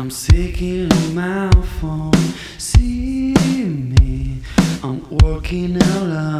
I'm seeking my phone, see me. I'm working out loud.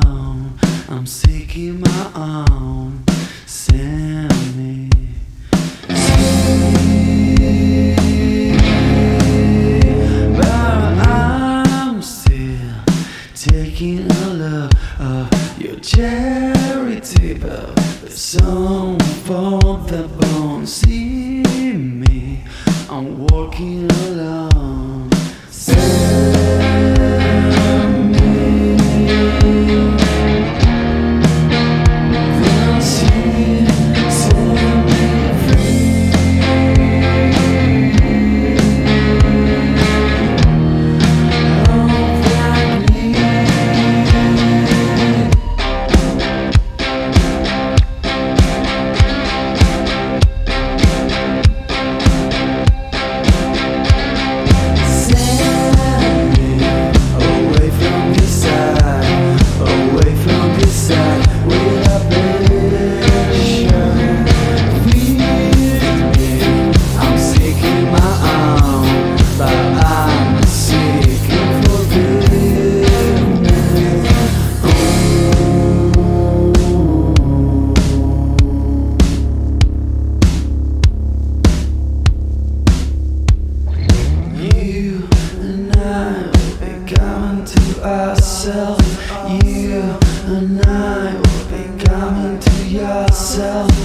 yourself You and I will be coming to yourself.